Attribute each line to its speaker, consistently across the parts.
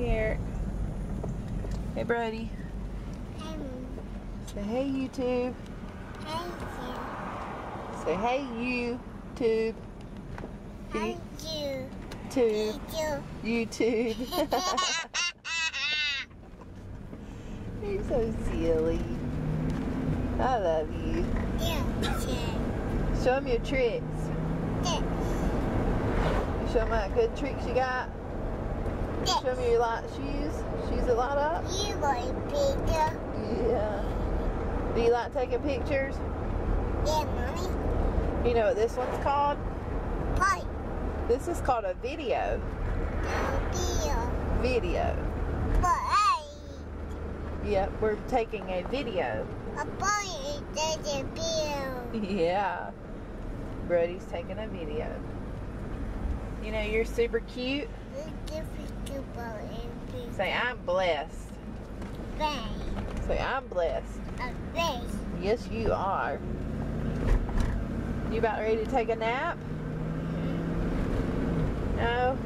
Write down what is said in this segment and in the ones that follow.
Speaker 1: Hey, Eric. Hey, Brody.
Speaker 2: Um,
Speaker 1: Say hey, YouTube.
Speaker 2: thank
Speaker 1: Say hey, YouTube.
Speaker 2: you. Thank you.
Speaker 1: Tube.
Speaker 2: Thank.
Speaker 1: YouTube. You're so silly. I love you.
Speaker 2: Yeah.
Speaker 1: Show them your tricks.
Speaker 2: Yeah.
Speaker 1: Show them what good tricks you got.
Speaker 2: Yeah.
Speaker 1: me your light shoes. Shoes that light up.
Speaker 2: You like bigger?
Speaker 1: Yeah. Do you like taking pictures?
Speaker 2: Yeah, mommy.
Speaker 1: You know what this one's called?
Speaker 2: Bye.
Speaker 1: This is called a video. Video.
Speaker 2: Bye.
Speaker 1: Yep, we're taking a video.
Speaker 2: A boy is a bill.
Speaker 1: Yeah. Brody's taking a video. You know, you're super cute. Say, I'm blessed.
Speaker 2: Bang.
Speaker 1: Say, I'm blessed.
Speaker 2: Face.
Speaker 1: Yes, you are. You about ready to take a nap? No?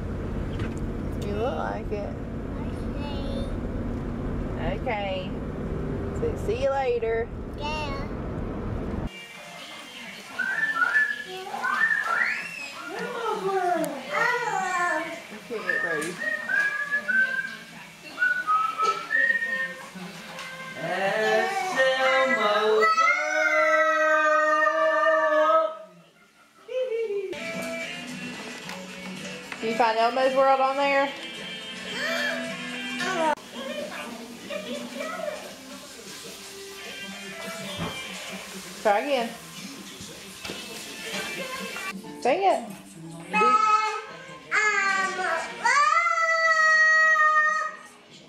Speaker 1: You look like it. Okay. So, see you later.
Speaker 2: Yeah.
Speaker 1: Okay, Brody. You find Elmo's World on there? Try again. Sing it.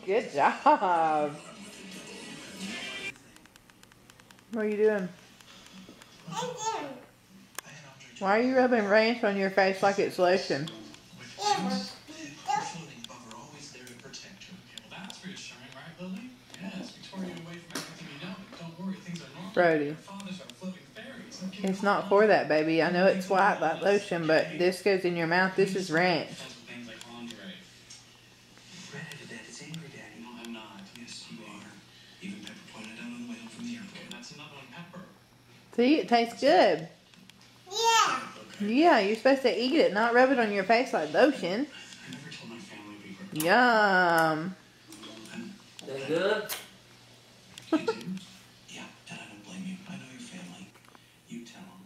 Speaker 1: Good job. What are you doing? Why are you rubbing ranch on your face like it's lotion?
Speaker 3: Her, always there to protect her. Well that's reassuring, right, Lily? Yes, Victoria away from everything you know, but don't worry, things are normal.
Speaker 1: Brody. It's not for that, baby. I know it's white like lotion, but this goes in your mouth. This is ranch. See, it tastes good.
Speaker 2: Yeah.
Speaker 1: You're supposed to eat it, not rub it on your face like lotion.
Speaker 4: I never told my family.
Speaker 1: Yum.
Speaker 5: They good?
Speaker 4: Yeah, and I don't blame you. I know your family. You tell them.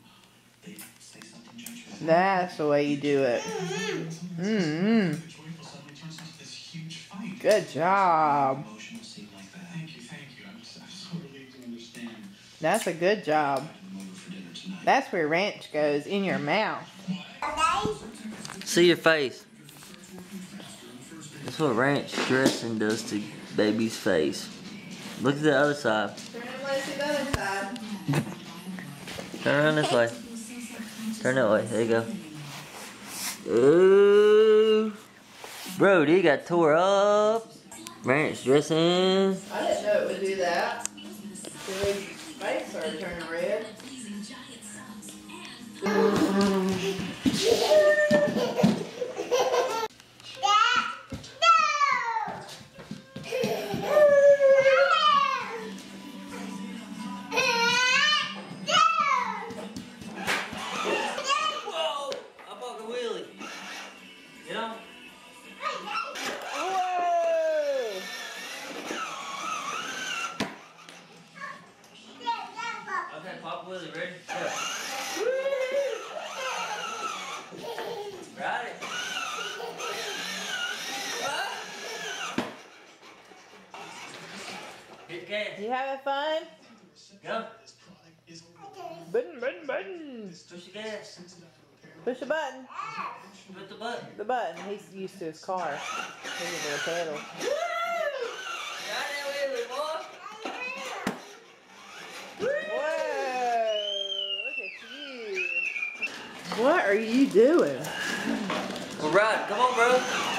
Speaker 4: They say something judgmental.
Speaker 1: That's the way you do it. Mm-hmm.
Speaker 3: The joyful suddenly turns into this huge fight.
Speaker 1: Good job.
Speaker 4: Emotional scene like that.
Speaker 3: Thank you, thank you. I'm, s- I'm so relieved to understand.
Speaker 1: That's a good job. That's where ranch goes, in your mouth.
Speaker 5: See your face. That's what ranch dressing does to baby's face. Look at the other side.
Speaker 1: Turn and see the other side.
Speaker 5: Turn around this way. Turn that way. There you go. Ooh. Bro, you got tore up. Ranch dressing.
Speaker 1: I didn't know it would do that. Till his face started turning red.
Speaker 5: You
Speaker 1: having fun?
Speaker 5: Go.
Speaker 3: This
Speaker 1: Button, button, button.
Speaker 5: Push the gas.
Speaker 1: Push the button.
Speaker 5: Put the button.
Speaker 1: The button. He's used to his car. He's a little pedal.
Speaker 5: Ride that wheelie, boy.
Speaker 1: Whoa! Look at you. What are you doing?
Speaker 5: We're. Come on, bro.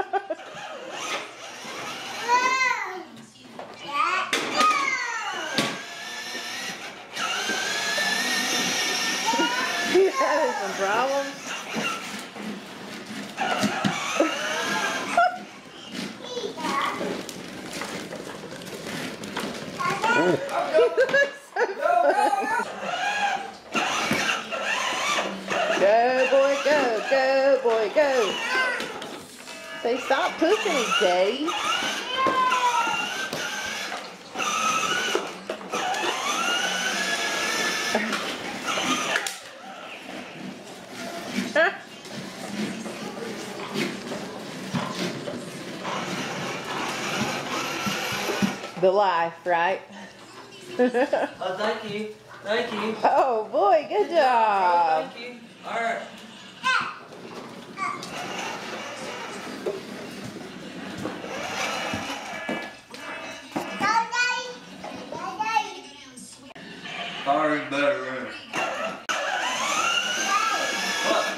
Speaker 1: Say, stop pushing it, Daddy. the life, right?
Speaker 5: Oh, thank you. Thank you.
Speaker 1: oh boy, good job.
Speaker 5: Thank you. All right. Fire is better. uh, What?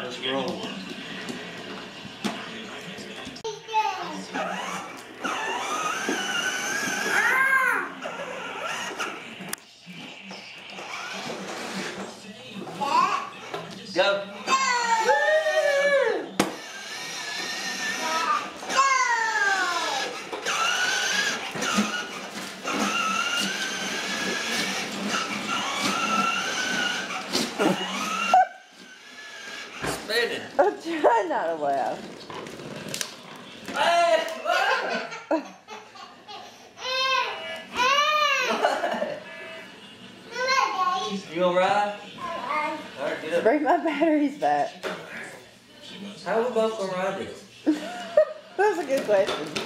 Speaker 5: Let's roll.
Speaker 1: not a laugh?
Speaker 5: You alright?
Speaker 1: Bring my batteries back.
Speaker 5: How about we both gonna ride?
Speaker 1: That's a good question.